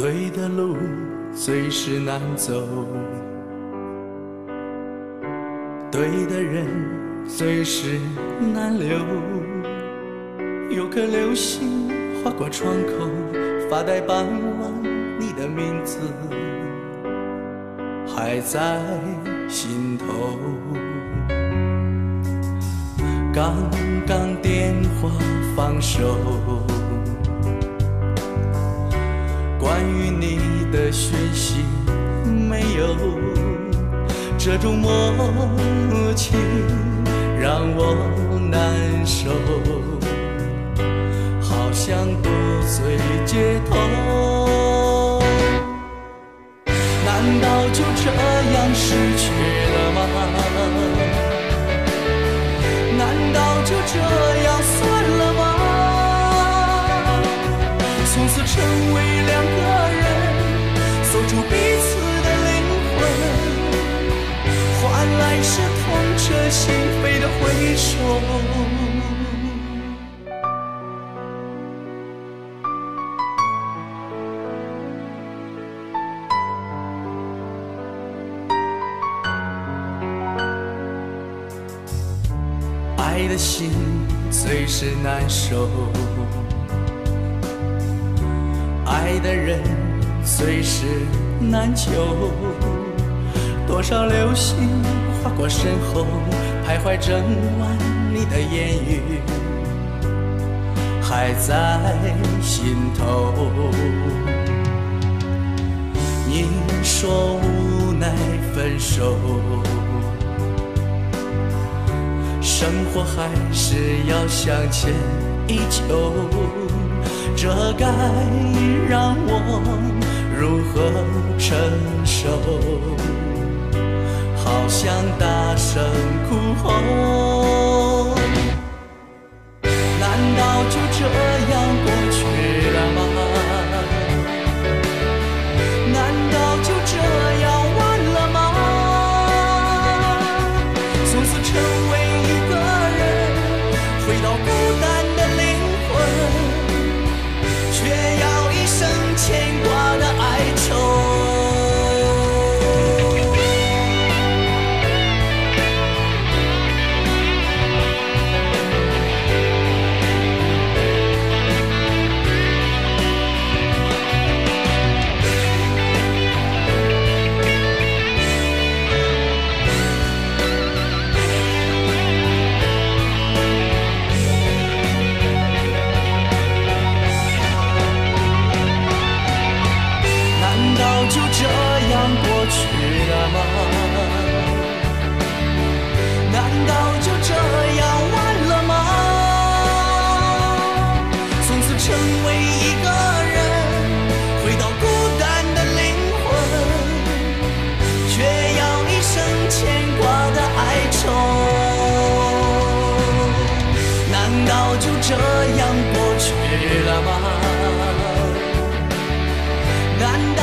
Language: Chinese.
对的路最是难走，对的人最是难留。有颗流星划过窗口，发呆傍晚你的名字还在心头。刚刚电话放手。关于你的讯息没有，这种默契让我难受，好像独醉街头。难道就这样失去了吗？难道就这样算了吗？从此成为爱的心最是难受。爱的人最是难求，多少流星划过身后，徘徊整晚，你的言语还在心头。你说无奈分手，生活还是要向前依旧。这该让我如何承受？想大声哭吼。难道就这样过去了吗？难道就这样完了吗？从此成为一个人，回到孤单就这样过去了吗？难道就这样完了吗？从此成为一个人，回到孤单的灵魂，却要一生牵挂的哀愁。难道就这样过去了吗？难道